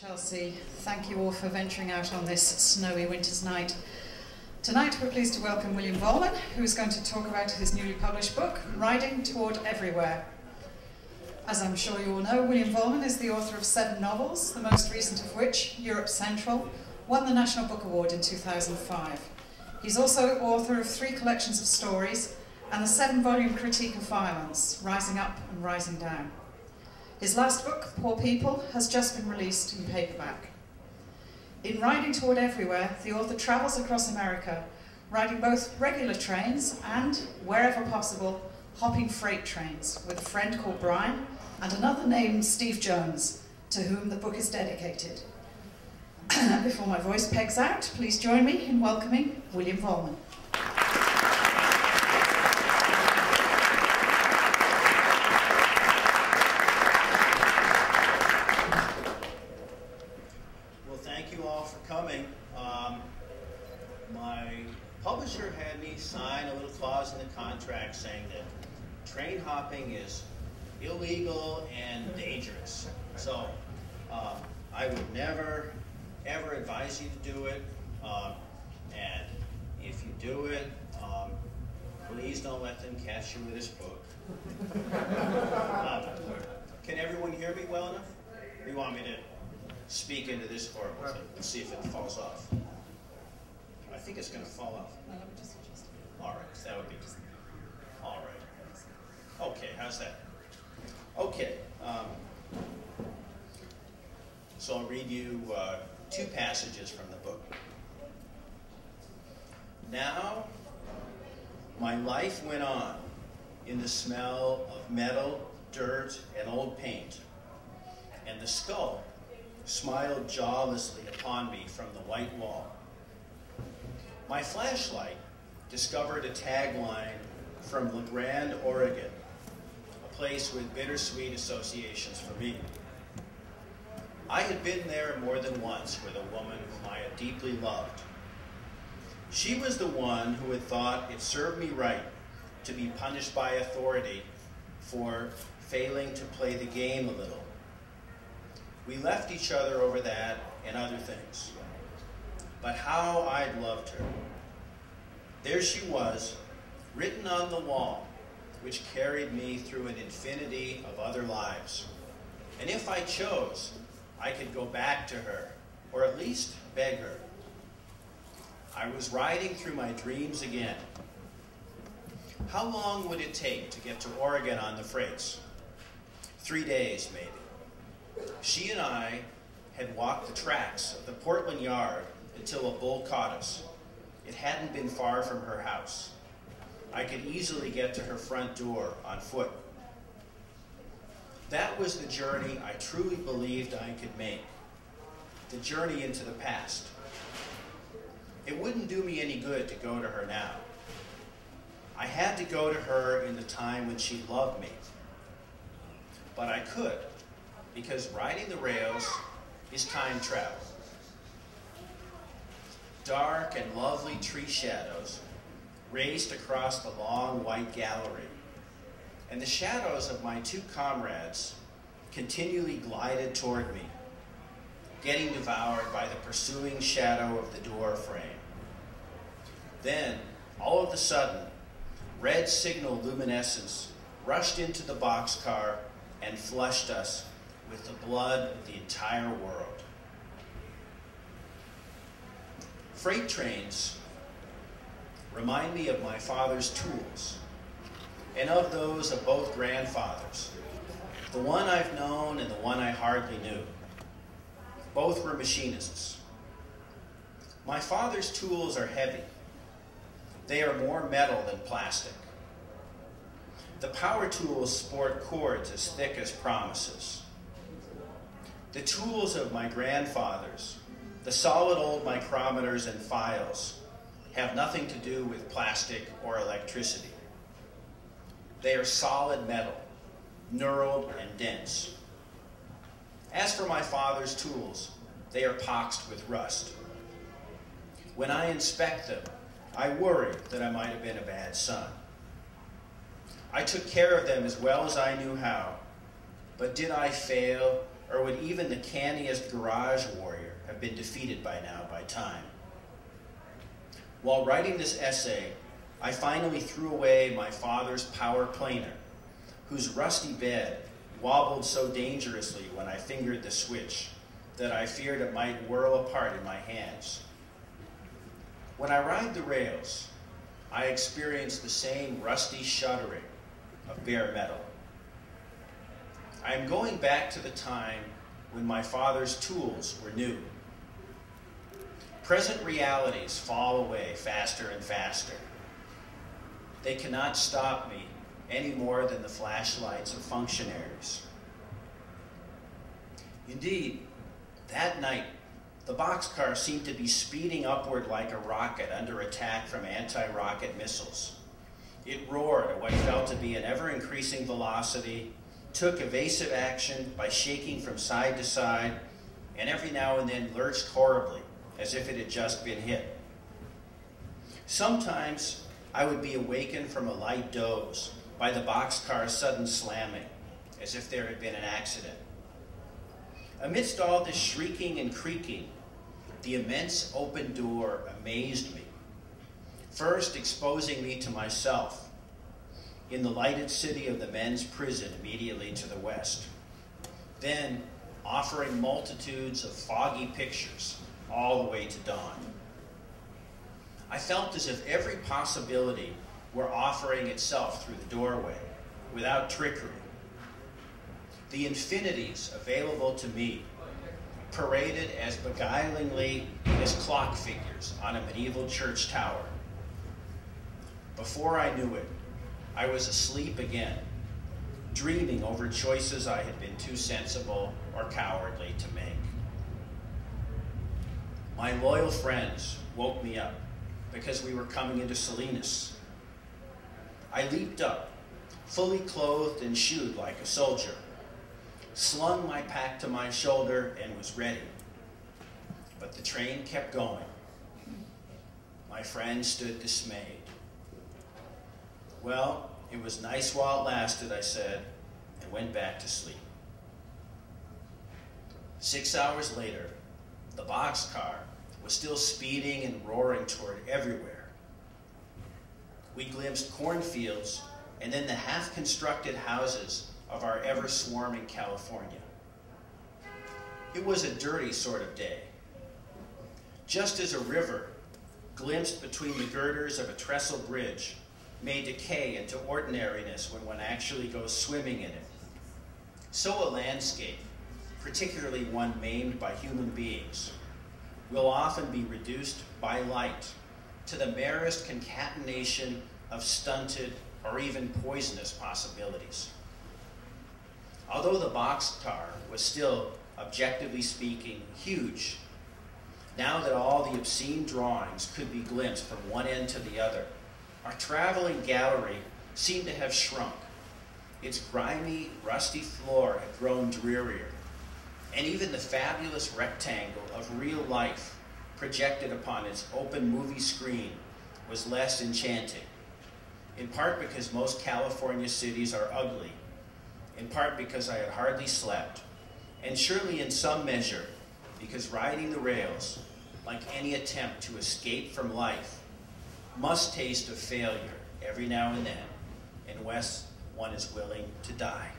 Chelsea, thank you all for venturing out on this snowy winter's night. Tonight we're pleased to welcome William Vollmann, who's going to talk about his newly published book, Riding Toward Everywhere. As I'm sure you all know, William Vollmann is the author of seven novels, the most recent of which, Europe Central, won the National Book Award in 2005. He's also author of three collections of stories and the seven-volume critique of violence, Rising Up and Rising Down. His last book, Poor People, has just been released in paperback. In Riding Toward Everywhere, the author travels across America, riding both regular trains and, wherever possible, hopping freight trains with a friend called Brian and another named Steve Jones, to whom the book is dedicated. Before my voice pegs out, please join me in welcoming William Vollmann. Well, thank you all for coming. Um, my publisher had me sign a little clause in the contract saying that train hopping is illegal and dangerous. So um, I would never, ever advise you to do it. Um, and if you do it, um, please don't let them catch you with this book. Um, can everyone hear me well enough? You want me to speak into this horrible thing and see if it falls off? I think it's going to fall off. All right, that would be all right. Okay, how's that? Okay, um, so I'll read you uh, two passages from the book. Now, my life went on in the smell of metal, dirt, and old paint, and the skull smiled jawlessly upon me from the white wall. My flashlight discovered a tagline from La Grande, Oregon, a place with bittersweet associations for me. I had been there more than once with a woman whom I had deeply loved. She was the one who had thought it served me right to be punished by authority for failing to play the game a little. We left each other over that and other things. But how I'd loved her. There she was, written on the wall, which carried me through an infinity of other lives. And if I chose, I could go back to her, or at least beg her. I was riding through my dreams again. How long would it take to get to Oregon on the freights? Three days, maybe. She and I had walked the tracks of the Portland Yard until a bull caught us. It hadn't been far from her house. I could easily get to her front door on foot. That was the journey I truly believed I could make. The journey into the past. It wouldn't do me any good to go to her now. I had to go to her in the time when she loved me. But I could, because riding the rails is time travel. Dark and lovely tree shadows raced across the long white gallery, and the shadows of my two comrades continually glided toward me, getting devoured by the pursuing shadow of the door frame. Then, all of a sudden, red signal luminescence rushed into the boxcar and flushed us with the blood of the entire world. Freight trains remind me of my father's tools and of those of both grandfathers, the one I've known and the one I hardly knew. Both were machinists. My father's tools are heavy. They are more metal than plastic. The power tools sport cords as thick as promises. The tools of my grandfathers, the solid old micrometers and files, have nothing to do with plastic or electricity. They are solid metal, knurled and dense. As for my father's tools, they are poxed with rust. When I inspect them, I worry that I might have been a bad son. I took care of them as well as I knew how, but did I fail, or would even the canniest garage warrior have been defeated by now by time? While writing this essay, I finally threw away my father's power planer, whose rusty bed wobbled so dangerously when I fingered the switch that I feared it might whirl apart in my hands. When I ride the rails, I experience the same rusty shuddering of bare metal. I am going back to the time when my father's tools were new. Present realities fall away faster and faster. They cannot stop me any more than the flashlights of functionaries. Indeed, that night, the boxcar seemed to be speeding upward like a rocket under attack from anti rocket missiles. It roared at what felt to be an ever increasing velocity, took evasive action by shaking from side to side, and every now and then lurched horribly as if it had just been hit. Sometimes I would be awakened from a light doze by the boxcar's sudden slamming, as if there had been an accident. Amidst all this shrieking and creaking, the immense open door amazed me, first exposing me to myself in the lighted city of the men's prison immediately to the west, then offering multitudes of foggy pictures all the way to dawn. I felt as if every possibility were offering itself through the doorway without trickery. The infinities available to me paraded as beguilingly as clock figures on a medieval church tower. Before I knew it, I was asleep again, dreaming over choices I had been too sensible or cowardly to make. My loyal friends woke me up because we were coming into Salinas. I leaped up, fully clothed and shoed like a soldier, slung my pack to my shoulder, and was ready. But the train kept going. My friend stood dismayed. Well, it was nice while it lasted, I said, and went back to sleep. Six hours later, the boxcar was still speeding and roaring toward everywhere. We glimpsed cornfields and then the half constructed houses of our ever swarming California. It was a dirty sort of day. Just as a river, glimpsed between the girders of a trestle bridge, may decay into ordinariness when one actually goes swimming in it. So a landscape, particularly one maimed by human beings, will often be reduced by light to the merest concatenation of stunted or even poisonous possibilities. Although the boxcar was still, objectively speaking, huge, now that all the obscene drawings could be glimpsed from one end to the other, our traveling gallery seemed to have shrunk. Its grimy, rusty floor had grown drearier, and even the fabulous rectangle of real life projected upon its open movie screen was less enchanting, in part because most California cities are ugly, in part because I had hardly slept, and surely in some measure because riding the rails, like any attempt to escape from life, must taste of failure every now and then, unless one is willing to die.